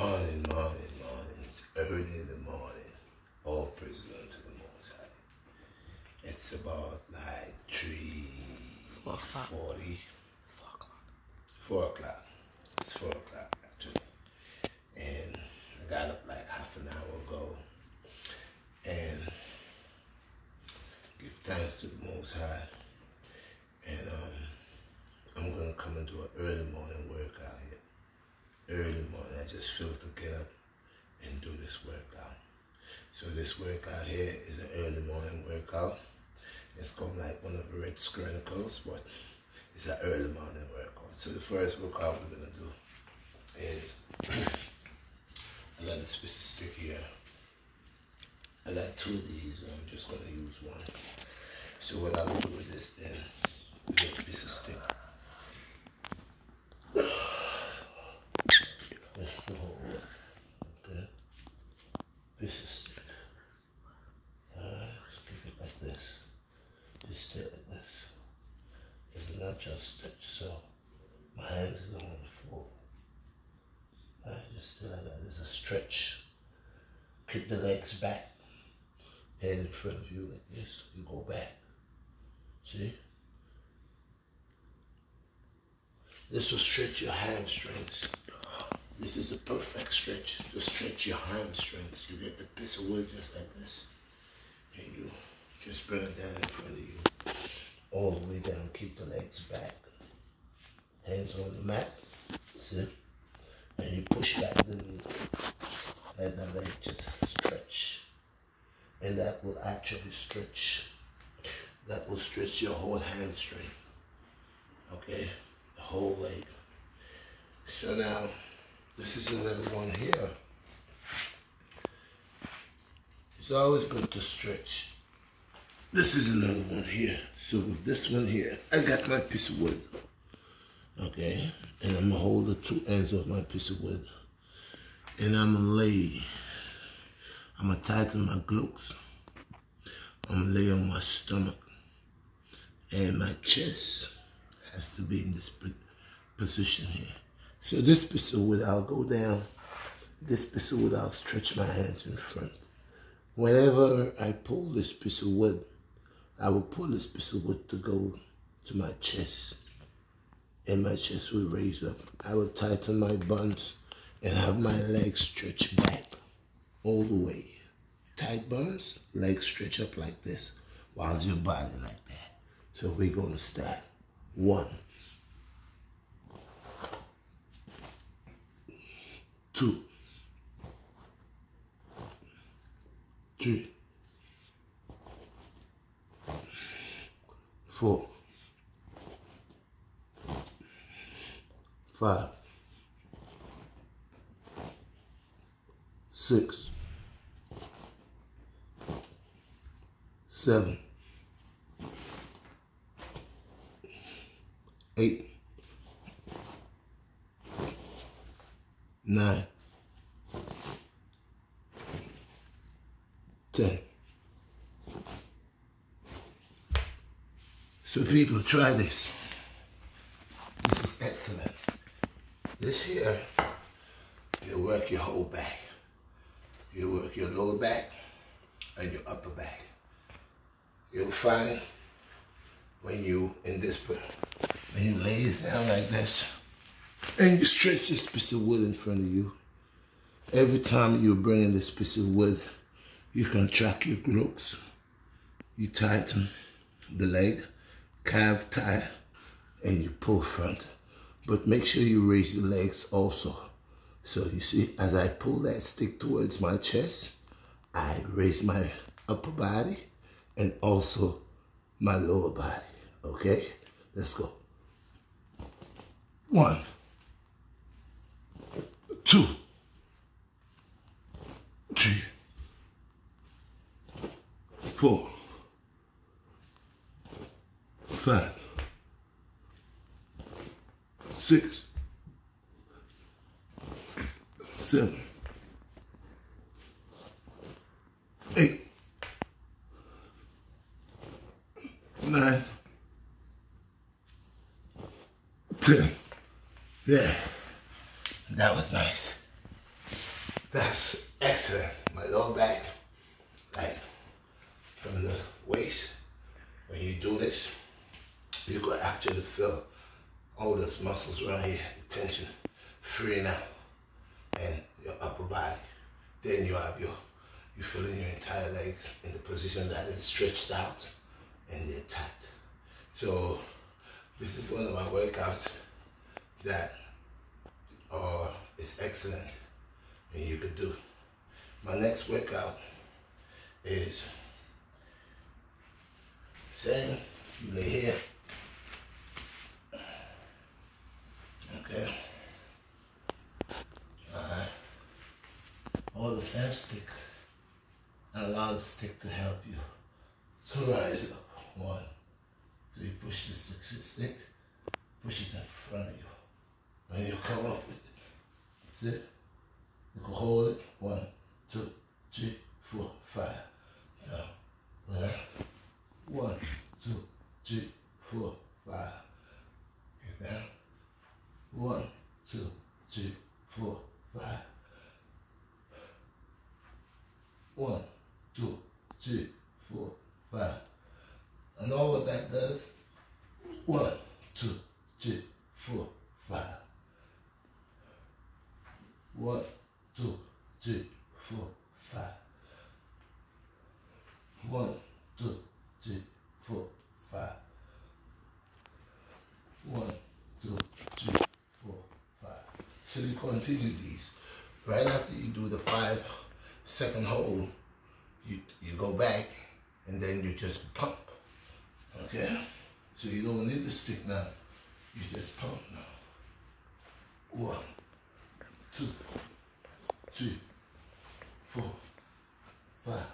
Morning, morning, morning. It's early in the morning. All praise be unto the Most High. It's about like three Four o'clock. forty, Four o'clock. four o'clock. It's four o'clock actually, and I got up like half an hour ago, and give thanks to the Most High, and um, I'm gonna come and do an early morning here. Early morning, I just feel to get up and do this workout. So this workout here is an early morning workout. It's come like one of the red chronicles, but it's an early morning workout. So the first workout we're gonna do is I got this piece of stick here. I got two of these, and I'm just gonna use one. So what I will do with this then, get a piece of stick. That's the whole one. Okay. Piece of stick. Alright, just keep it like this. Just stay like this. It's not just stitch, so my hands is on the floor. Alright, just stay like that. There's a stretch. Keep the legs back. Head in front of you like this. You go back. See? This will stretch your hamstrings. This is a perfect stretch to stretch your hamstrings. You get the piece of wood just like this. And you just bring it down in front of you. All the way down. Keep the legs back. Hands on the mat. See? And you push back the knee. Let the leg just stretch. And that will actually stretch. That will stretch your whole hamstring. Okay? The whole leg. So now, this is another one here. It's always good to stretch. This is another one here. So with this one here, I got my piece of wood. Okay? And I'm gonna hold the two ends of my piece of wood. And I'm gonna lay. I'm gonna tighten my glutes. I'm gonna lay on my stomach. And my chest has to be in this position here. So this piece of wood, I'll go down. This piece of wood, I'll stretch my hands in front. Whenever I pull this piece of wood, I will pull this piece of wood to go to my chest. And my chest will raise up. I will tighten my buns and have my legs stretch back all the way. Tight buns, legs stretch up like this, while your body like that. So we're gonna start. One, two, three, four, five, six, seven, eight, nine, ten. So people, try this. This is excellent. This here, you work your whole back. You work your lower back and your upper back. You'll find when you in this when you lay down like this and you stretch this piece of wood in front of you. Every time you bring bringing this piece of wood, you contract your glutes. You tighten the leg, calf tie, and you pull front. But make sure you raise your legs also. So you see, as I pull that stick towards my chest, I raise my upper body and also my lower body. Okay? Let's go. One, two, three, four, five, six, seven, eight, nine, ten. Yeah, that was nice. That's excellent. My lower back, like from the waist, when you do this, you can actually feel all those muscles around here, the tension freeing out, and your upper body. Then you have your, you feeling your entire legs in the position that is stretched out and they're tight. So this is one of my workouts that uh, is excellent and you could do. My next workout is same, you lay here. Okay. All the same stick. And allow the stick to help you. So rise up. One. So you push the stick, stick, push it in front of you. And you come up with it. See? You can hold it. One, two, three, four, five. Down. Right? One, two, three, four, five. Get down. One, two, three, four, five. One, two, three, four, five. And all what that does, one, two, three, four, five. One, two, three, four, five. One, two, three, four, five. One, two, three, four, five. So you continue these. Right after you do the five second hold, you, you go back and then you just pump. Okay? So you don't need the stick now. You just pump now. One, two, three, four, five,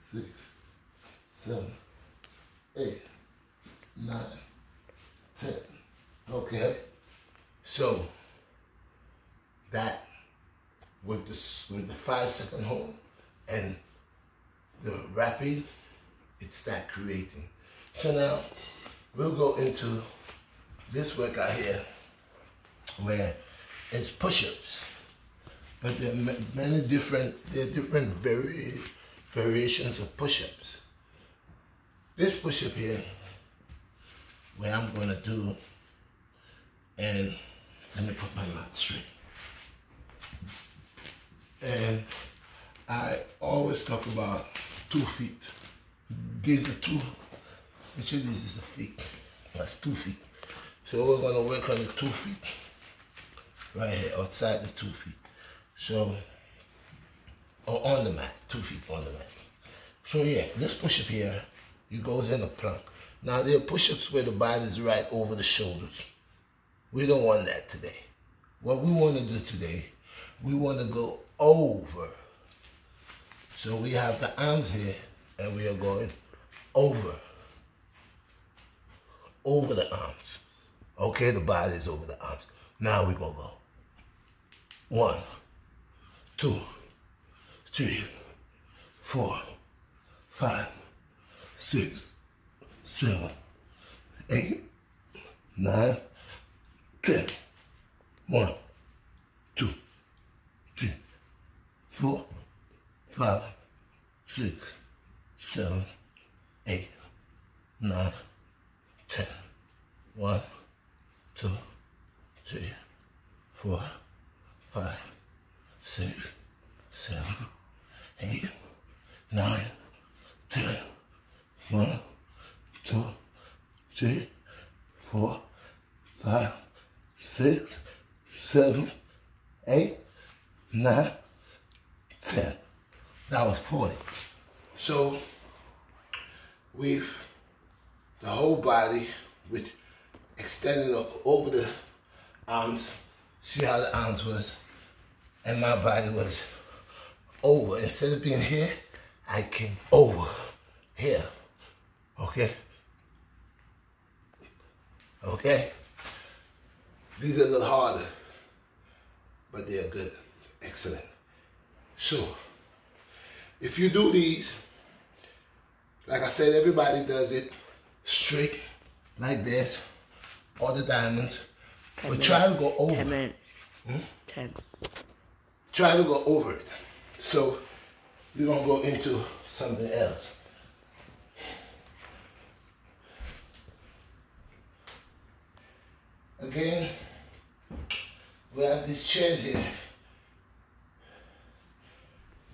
six, seven, eight, nine, ten. Okay? So that with the with the five second hold and the rapid, it start creating. So now we'll go into this workout here where it's push-ups. But there are many different, there are different vari variations of push-ups. This push-up here, where I'm gonna do, and let me put my mat straight. And I always talk about two feet. These are two, actually this is a feet. That's two feet. So we're gonna work on the two feet. Right here, outside the two feet. So, or on the mat, two feet on the mat. So yeah, this push-up here, it goes in a plank. Now there are push-ups where the body's right over the shoulders. We don't want that today. What we want to do today, we want to go over. So we have the arms here and we are going over. Over the arms. Okay, the body is over the arms. Now going to go. One, two, three, four, five, six, seven, eight, nine, ten. One, two, three, four, five, six, seven, eight, nine, ten. One, two, three, four, five, six, seven, eight, nine, ten. One, two, three, four, five, six, seven, eight, nine, ten. That was 40. So we've the whole body with extending up over the arms. See how the arms was? And my body was over. Instead of being here, I came over here. Okay? Okay? These are a little harder, but they're good. Excellent. So, if you do these, like I said, everybody does it straight like this, all the diamonds. Ten we minutes. try to go over. Ten minutes. Hmm? Ten. try to go over it. So we're gonna go into something else. Again, we have these chairs here.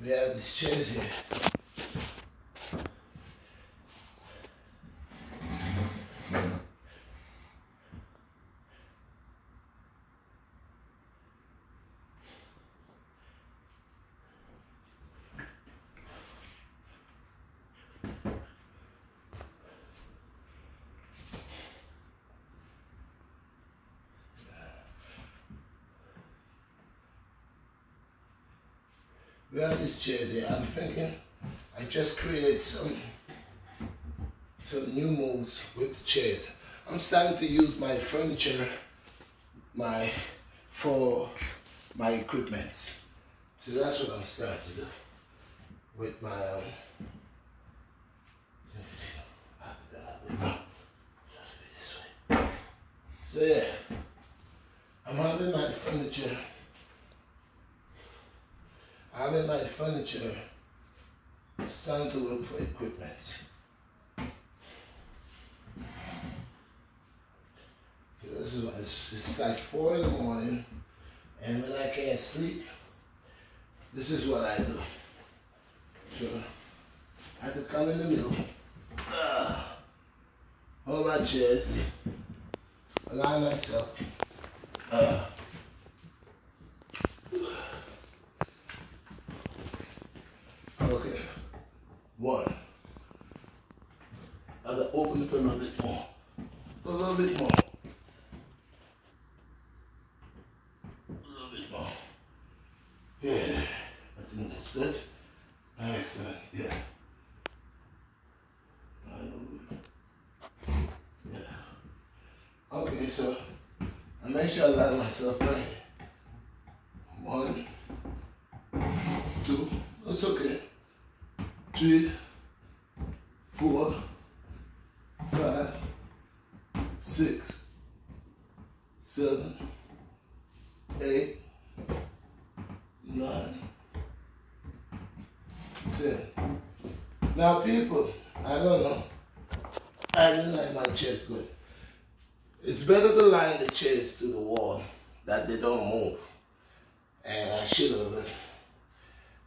We have these chairs here. We have these chairs here. I'm thinking I just created some some new moves with the chairs. I'm starting to use my furniture my for my equipment. So that's what I'm starting to do with my um, so yeah, I'm having my furniture having my furniture starting to look for equipment. This is it's, it's like four in the morning, and when I can't sleep, this is what I do. So I have to come in the middle, uh, hold my chest, align myself. Uh, Okay. One. I gotta open it a little bit more. A little bit more. A little bit more. Yeah. I think that's good. Excellent. Yeah. Yeah. Okay, so I make sure I line myself right. One, two, that's okay three, four, five, six, seven, eight, nine, ten. Now people, I don't know. I didn't like my chest good. It's better to line the chairs to the wall that they don't move. And I should have.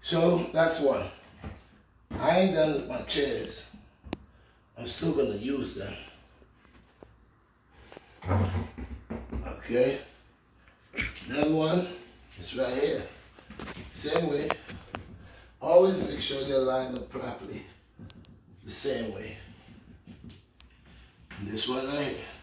So that's one. I ain't done with my chairs. I'm still gonna use them. Okay. Another one is right here. Same way. Always make sure they're lined up properly. The same way. And this one right here.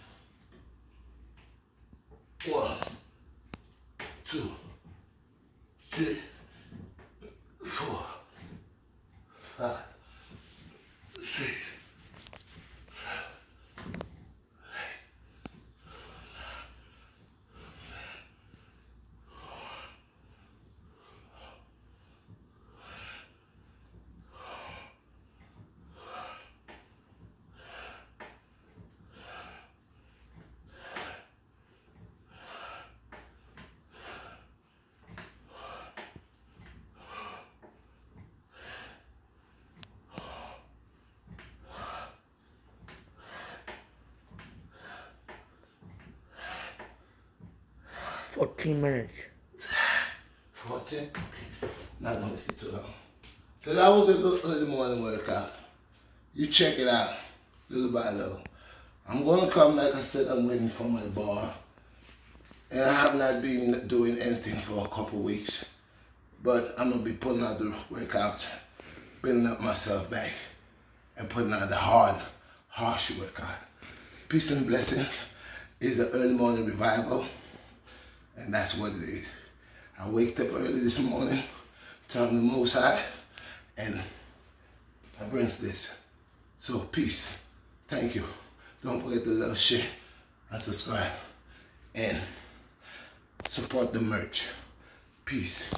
14 minutes. 14? Not going to take too long. So that was the early morning workout. You check it out, little by little. I'm going to come, like I said, I'm waiting for my bar. And I have not been doing anything for a couple weeks. But I'm going to be putting out the workout, building up myself back, and putting out the hard, harsh workout. Peace and blessings is the early morning revival. And that's what it is. I waked up early this morning, turned the Most High, and I brings this. So peace. Thank you. Don't forget to love, share, and subscribe. And support the merch. Peace.